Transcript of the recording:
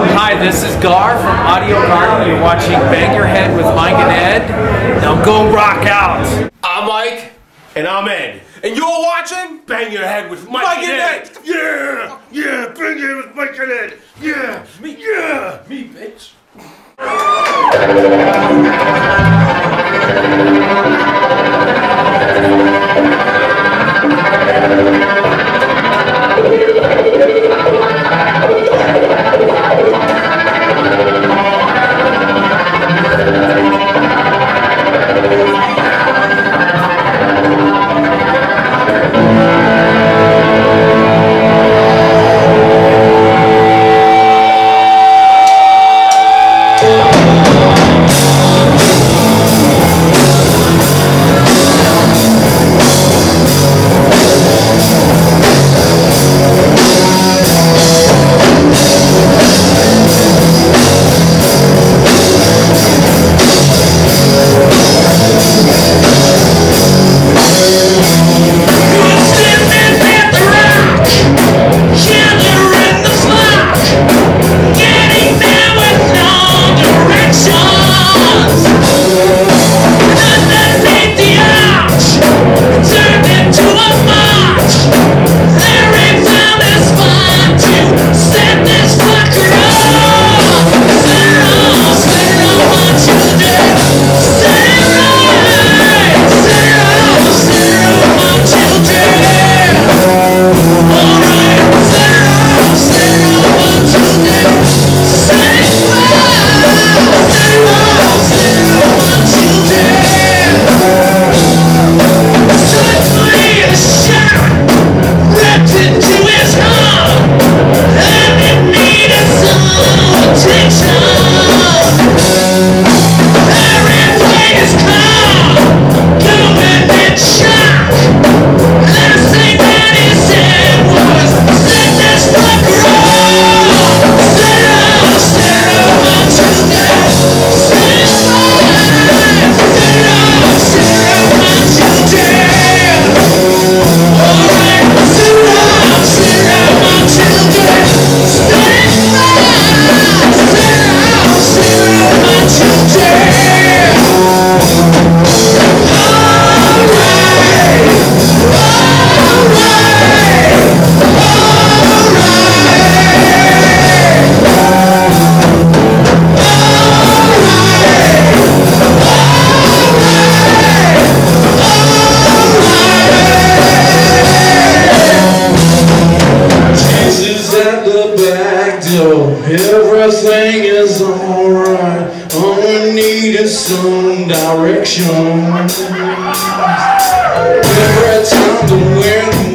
Hi, this is Gar from Audiogarden. You're watching Bang Your Head with Mike and Ed. Now go rock out. I'm Mike. And I'm Ed. And you're watching Bang your head with Mike, Mike and and Ed. Ed. Yeah, yeah, bang your head with Mike and Ed. Yeah, me, yeah. Me, bitch. need is some direction. Every time the wind